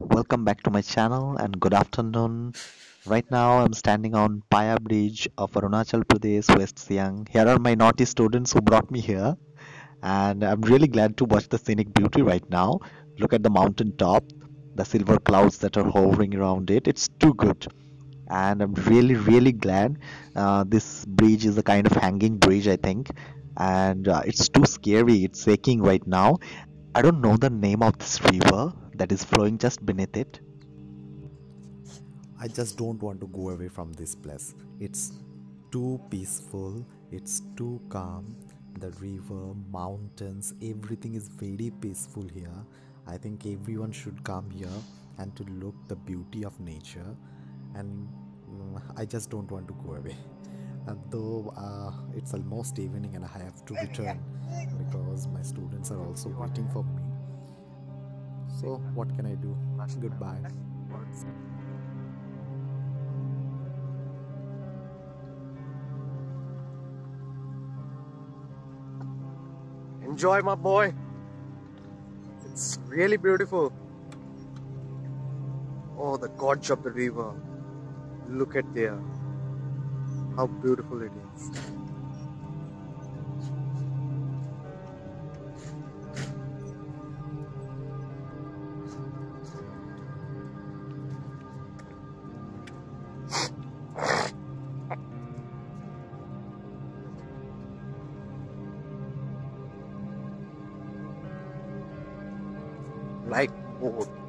Welcome back to my channel and good afternoon. Right now I'm standing on Paya Bridge of Arunachal Pradesh, West Siang. Here are my naughty students who brought me here and I'm really glad to watch the scenic beauty right now. Look at the mountain top, the silver clouds that are hovering around it. It's too good and I'm really really glad uh, this bridge is a kind of hanging bridge I think and uh, it's too scary it's shaking right now I don't know the name of this river that is flowing just beneath it I just don't want to go away from this place. It's too peaceful, it's too calm. The river, mountains, everything is very peaceful here. I think everyone should come here and to look the beauty of nature and mm, I just don't want to go away. And though uh, it's almost evening and I have to return because my students are also waiting for me. So what can I do? Goodbye. Enjoy, my boy. It's really beautiful. Oh, the gorge of the river. Look at there. How beautiful it is. Like boat.